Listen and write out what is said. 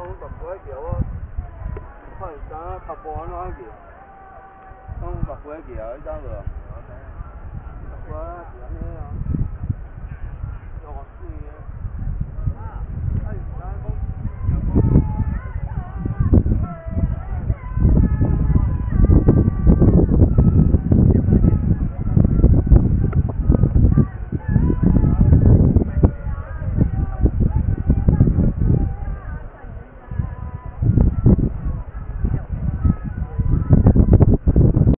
không tập với kiểu phải ta tập bỏ nó kiểu không tập với kiểu ấy ra rồi tập với kiểu này